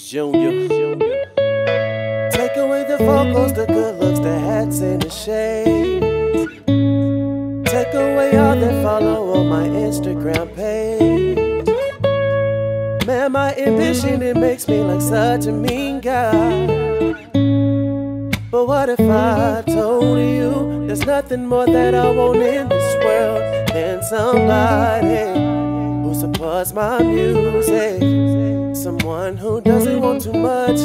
Junior. Take away the vocals, the good looks, the hats, and the shades. Take away all that follow on my Instagram page. Man, my ambition, it makes me like such a mean guy. But what if I told you there's nothing more that I want in this world than somebody supports my music? Someone who doesn't want too much,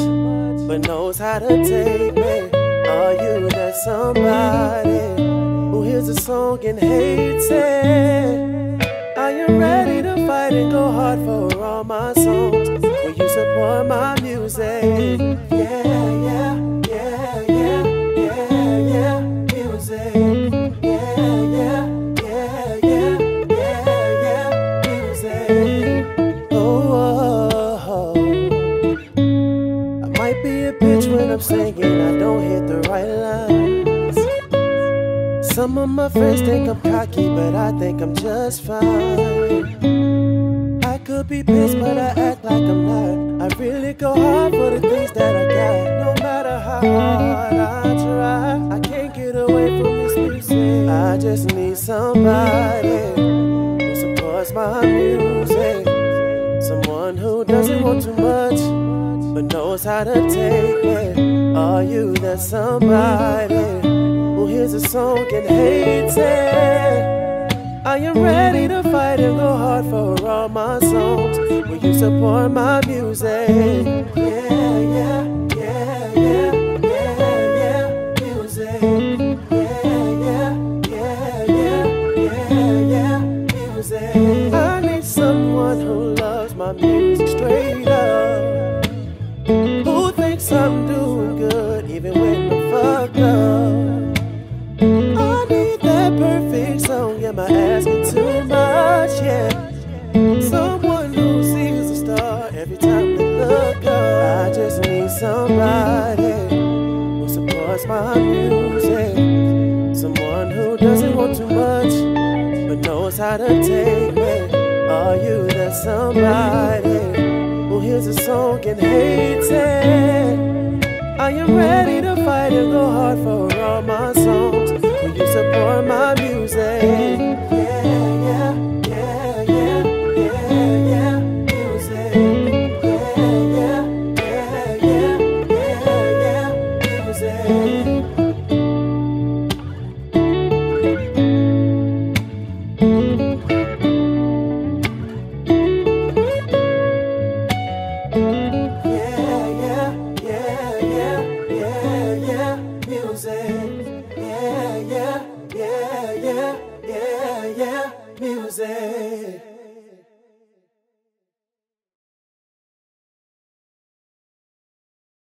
but knows how to take me. Are you that somebody who hears a song and hates it? Are you ready to fight and go hard for all my songs? Will you support my music? Yeah, yeah, yeah yeah yeah yeah music yeah, yeah, yeah, yeah, music. When I'm singing, I don't hit the right lines. Some of my friends think I'm cocky, but I think I'm just fine. I could be pissed, but I act like I'm not. I really go hard for the things that I got. No matter how hard I try, I can't get away from this music. I just need somebody who supports my music. Someone who doesn't want too much, but knows how to take it. Are you that somebody who hears a song and hates it? I am ready to fight and go hard for all my songs. Will you support my music? Yeah, yeah, my music. Someone who doesn't want too much, but knows how to take me. Are you that somebody who hears a song and hates it? I am ready to fight and go hard for Yeah,